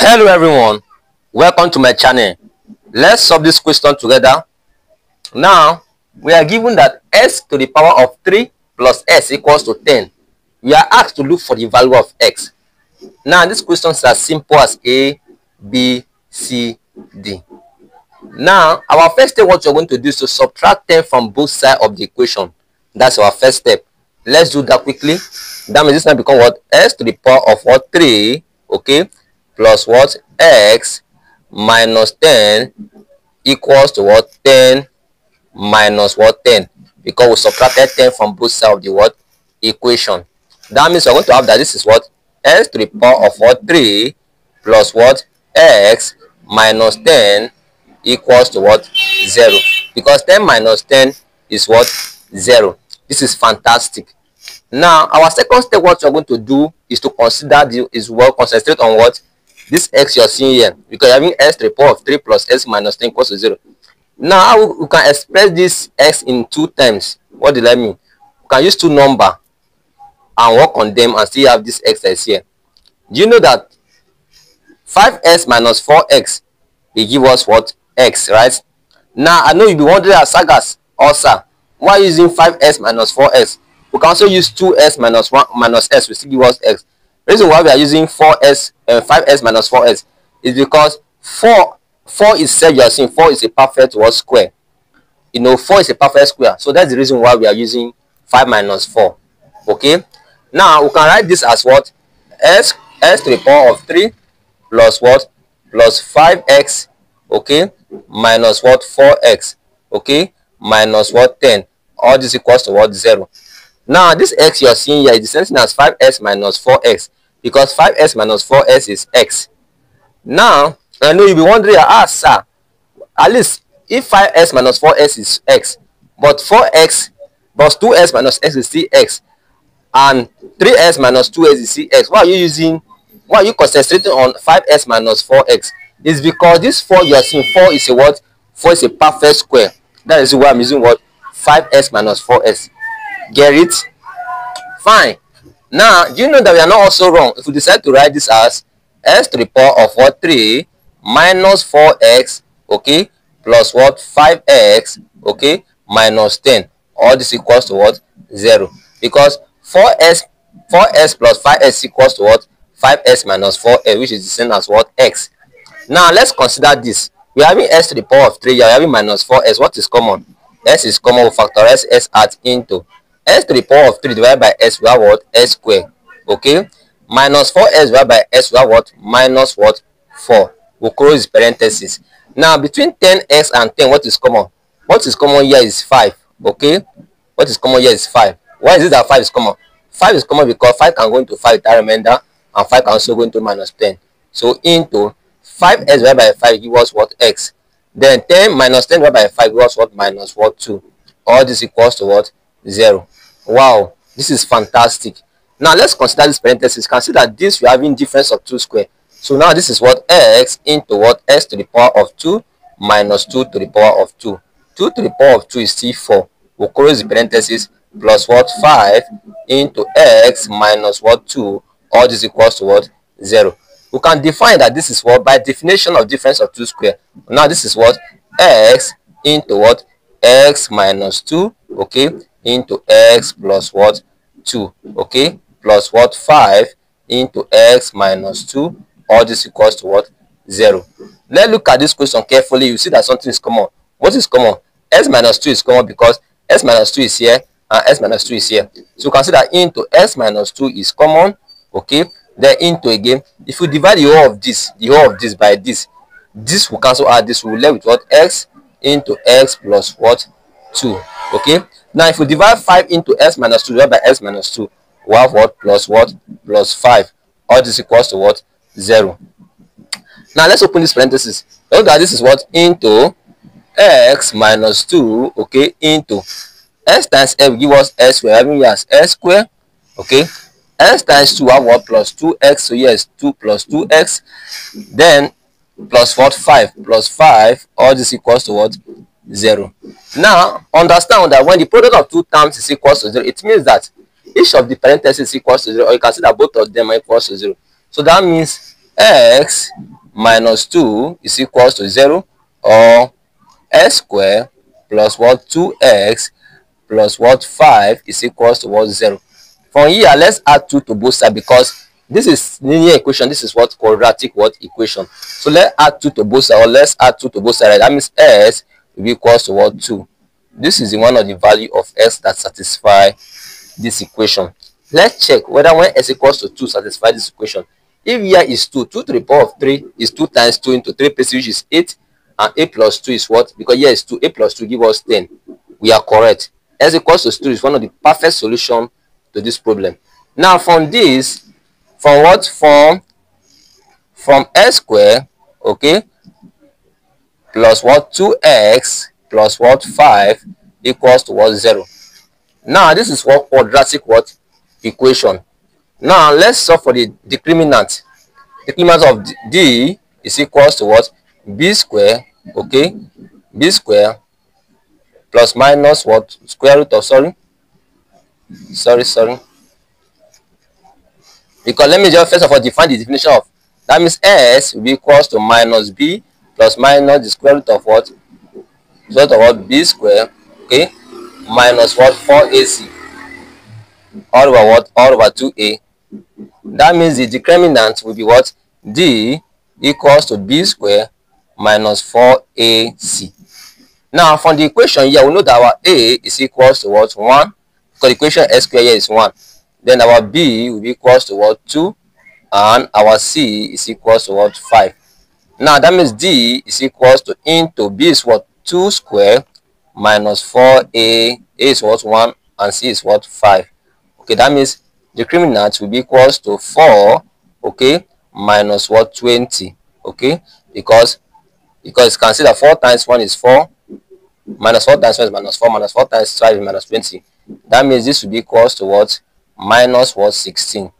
hello everyone. Welcome to my channel. Let's solve this question together. Now we are given that s to the power of 3 plus s equals to 10 we are asked to look for the value of x. Now this question is as simple as a b c d. Now our first step what you're going to do is to subtract 10 from both sides of the equation. That's our first step. Let's do that quickly. That means this now become what? s to the power of what? 3 okay plus what? X minus 10 equals to what? 10 minus what? 10 because we subtracted 10 from both sides of the what? Equation. That means we're going to have that this is what? X to the power of what? 3 plus what? X minus 10 equals to what? 0 because 10 minus 10 is what? 0 this is fantastic. Now our second step what you're going to do is to consider the is well concentrate on what this x you're seeing here because having s to the power of 3 plus s minus 10 equals to 0 now we can express this x in two terms what did i mean? We can use two number and work on them and still have this x here. Do you know that 5s minus 4x will give us what? X right? Now i know you'll be wondering as Sagans oh, also why using 5s minus 4s we can also use 2s minus 1 minus s will still give us x reason why we are using 4s and uh, 5s minus 4s is because 4 4 itself you are seeing 4 is a perfect what square. You know 4 is a perfect square. So that's the reason why we are using 5 minus 4 okay? Now we can write this as what? S s to the power of 3 plus what? Plus 5x okay? Minus what? 4x okay? Minus what? 10 all this equals to what? 0 now this x you're seeing here is the same thing as 5s minus 4x because 5s minus 4s is x. Now i know you'll be wondering ah sir at least if 5s minus 4s is x but 4x plus 2s minus x is still x and 3s minus 2s is x why are you using why are you concentrating on 5s minus 4x It's because this 4 you are seeing 4 is a what? 4 is a perfect square. That is why i'm using what? 5s minus 4s get it? Fine now you know that we are not also wrong. If we decide to write this as s to the power of what 3 minus 4x okay plus what 5x okay minus 10 all this equals to what? 0 because 4s 4s plus 5s equals to what? 5s minus 4x which is the same as what x. Now let's consider this. We are having s to the power of 3 you are having minus 4s what is common? S is common. We factorize s at into s to the power of 3 divided by s have what? S square. Okay? Minus 4s divided by s have what? Minus what? 4 we'll close parenthesis. Now between 10x and 10 what is common? What is common here is 5 okay? What is common here is 5 why is it that 5 is common? 5 is common because 5 can go into 5 without remainder and 5 can also go into minus 10 so into 5s divided by 5 give us what? X. Then 10 minus 10 divided by 5 give us what? Minus what? 2 all this equals to what? 0 wow this is fantastic. Now let's consider this parenthesis. Consider this we're having difference of 2 square. So now this is what x into what x to the power of 2 minus 2 to the power of 2 2 to the power of 2 is still 4 we'll close the parenthesis plus what? 5 into x minus what? 2 all this equals to what? 0 we can define that this is what? by definition of difference of 2 square. Now this is what? x into what? x minus 2 okay into x plus what? 2 okay? Plus what? 5 into x minus 2 all this equals to what? 0 let's look at this question carefully. You see that something is common. What is common? x minus 2 is common because x minus 2 is here and x minus 2 is here. So consider into x minus 2 is common okay? Then into again if you divide the whole of this the whole of this by this this will cancel out. This will left with what? x into x plus what? 2 okay? Now if we divide 5 into x minus 2 divided by x minus 2 we have what? Plus what? Plus 5 all this equals to what? 0 now let's open this parenthesis. Note that this is what? Into x minus 2 okay? Into x times f give us s we're having here as s square okay? X times 2 have what? Plus 2x so is 2 plus 2x then plus what? 5 plus 5 all this equals to what? 0 now understand that when the product of two terms is equals to 0 it means that each of the parentheses is equals to 0 or you can see that both of them are equals to 0 so that means x minus 2 is equals to 0 or x square plus what 2x plus what 5 is equals to what 0. From here, let's add 2 to both sides because this is linear equation. This is what quadratic what equation. So let's add 2 to both sides or let's add 2 to both sides. That means s be equals to what 2. This is the one of the value of s that satisfy this equation. Let's check whether when s equals to 2 satisfy this equation. If here is 2, 2 to the power of 3 is 2 times 2 into 3 places which is 8 and a plus 2 is what? Because here is 2, a plus 2 give us 10. We are correct. s equals to 2 is one of the perfect solution to this problem. Now from this, from what? From, from s square, okay, plus what? 2x plus what? 5 equals to what? 0. Now this is what quadratic what? Equation. Now let's solve for the discriminant. Discriminant of d is equals to what? b square, okay, b square plus minus what? Square root of, sorry, sorry, sorry. Because let me just first of all define the definition of, that means s will be equals to minus b plus minus the square root of what? Square root of what? b square, okay, minus what? 4ac all over what? All over 2a that means the discriminant will be what? D equals to B square minus 4AC. Now, from the equation here, we know that our A is equals to what? 1. Because the equation S square here is 1. Then our B will be equals to what? 2. And our C is equals to what? 5. Now, that means D is equals to into B is what? 2 square minus 4A. A is what? 1. And C is what? 5. Okay, that means the discriminant will be equals to 4 okay minus what 20 okay because because that 4 times 1 is 4 minus 4 times 1 is minus 4 minus 4 times 5 is minus 20 that means this will be equals to what minus what 16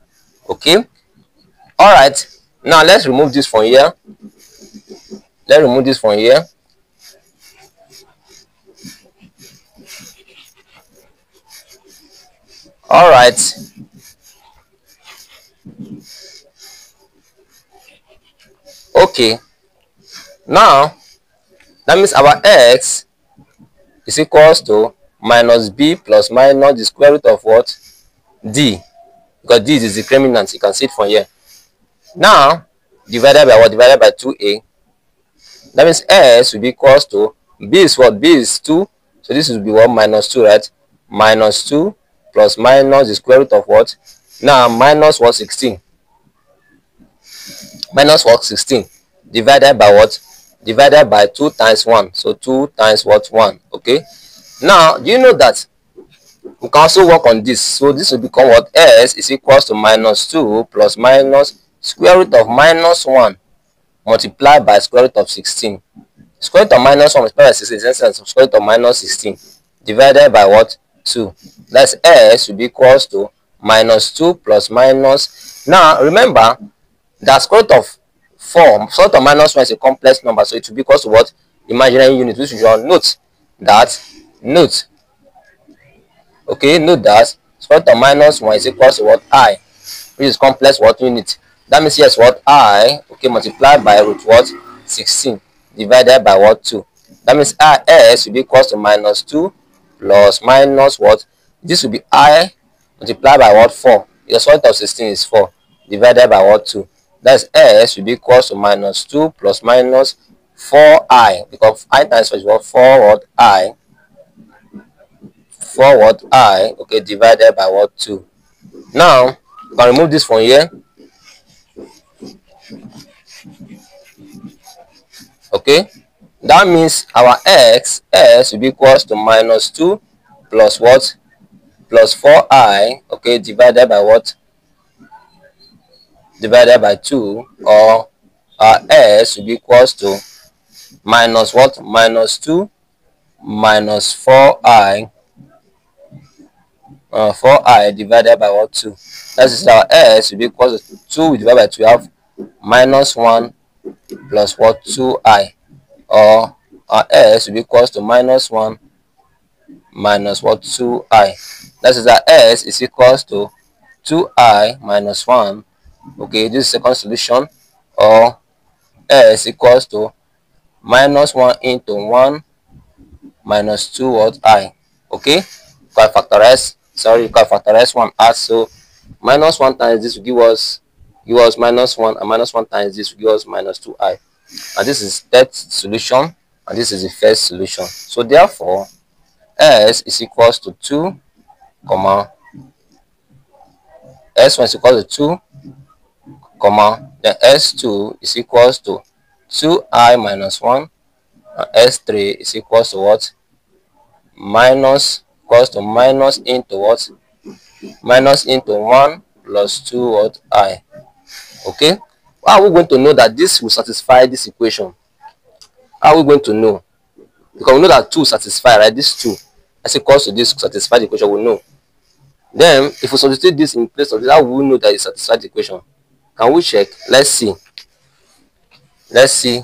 okay all right now let's remove this from here let's remove this from here. All right. Okay. Now that means our x is equals to minus b plus minus the square root of what? D. Because d is the discriminant you can see it from here. Now divided by what? Divided by 2a that means s will be equals to b is what? B is 2 so this will be what? Minus 2 right? Minus 2 plus minus the square root of what? Now minus what? 16 minus what? 16 divided by what? Divided by 2 times 1 so 2 times what? 1 okay? Now do you know that we can also work on this? So this will become what? S is equals to minus 2 plus minus square root of minus 1 multiplied by square root of 16 square root of minus 1 multiplied by 16 is of square root of minus 16 divided by what 2 that's s will be equals to minus 2 plus minus now remember that square root of 4, square root of minus 1 is a complex number, so it will be equal to what? Imaginary unit, which you should note that, note, okay, note that square root of minus 1 is equal to what? I, which is complex what unit. That means yes, what? I, okay, multiplied by root what? 16, divided by what? 2. That means I, S will be equal to minus 2 plus minus what? This will be I multiplied by what? 4. The square root of 16 is 4, divided by what? 2. That's s will be equals to minus 2 plus minus 4i because i times 4 is what 4 what i 4 what i okay divided by what 2 now you can remove this from here okay? That means our x s will be equals to minus 2 plus what? Plus 4i okay divided by what? Divided by 2 or our s will be equals to minus what? Minus 2 minus 4i uh, 4i divided by what? 2 that is our s will be equals to 2 divided by 2 we have minus 1 plus what 2i or our s will be equals to minus 1 minus what 2i that is our s is equals to 2i minus 1 okay this is second solution. Or s equals to minus 1 into 1 minus 2 what i. Okay can factorize sorry can factorize 1 out so minus 1 times this will give us give us minus 1 and minus 1 times this will give us minus 2i and this is third solution and this is the first solution. So therefore s is equals to 2 comma s1 is equal to 2 comma then s2 is equals to 2i minus 1 and s3 is equals to what? Minus equals to minus into what? Minus into 1 plus 2 what? I okay how are we going to know that this will satisfy this equation? How are we going to know? Because we know that 2 satisfy right? This 2 as equals to this satisfy the equation we know. Then if we substitute this in place of this how will we know that it satisfies the equation? Can we check? Let's see. Let's see